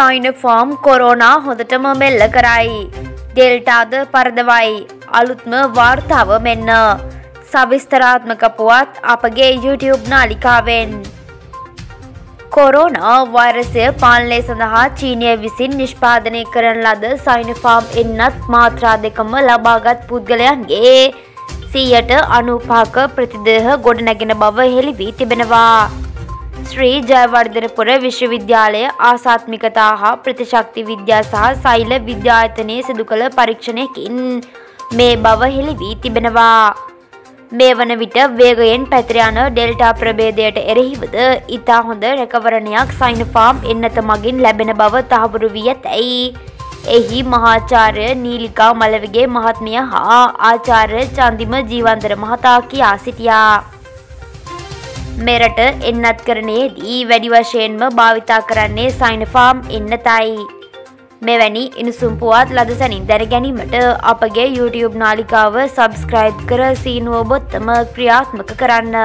සයිනෆෝම් corona හොඳටම මෙල්ල කරයි. ඩෙල්ටාද පරදවයි අලුත්ම වාර්තාව මෙන්න. සවිස්තරාත්මක පුවත් අපගේ YouTube නාලිකාවෙන්. කොරෝනා වෛරසය පාලනය සඳහා චීනය විසින් නිෂ්පාදනය කරන ලද සයිනෆාම් එන්නත් මාත්‍රා දෙකම ලබාගත් පුද්ගලයන්ගේ සීයට අනුපාක ප්‍රතිදේහ ගොඩනැගෙන බව හෙළි වී තිබෙනවා. ශ්‍රී ජයවර්ධනපුර විශ්වවිද්‍යාලය ආසාත්මිකතා හා ප්‍රතිශක්ති විද්‍යා සහ සෛල විද්‍යායතනය සිදු කළ පරීක්ෂණයකින් මේ බව හෙළි වී තිබෙනවා. මේ වන විට වේගයෙන් පැතිරයන ඩෙල්ටා ප්‍රබේදයට එරෙහිවද ඉතා හොඳ රැකවරණයක් සයින්ෆාම් එන්නත මගින් ලැබෙන බව තහවුරු වී ඇතැයි. එහි මහාචාර්ය නීලිකා මලවගේ මහත්මිය හා ආචාර්ය චන්දිම ජීවන්දර මහතා කියා සිටියා. මෙරට එන්නත් කරනයේදී වැඩි වශයෙන්ම භාවිතා කරන්නේ සයින්ෆාම් එන්නතයි. මෙවැනි ඉනිසුම් පුවත් ලද සැනින් දැන ගැනීමට අපගේ YouTube නාලිකාව සබස්ක්‍රයිබ් කර සීනුව බොත්තම ක්‍රියාත්මක කරන්න.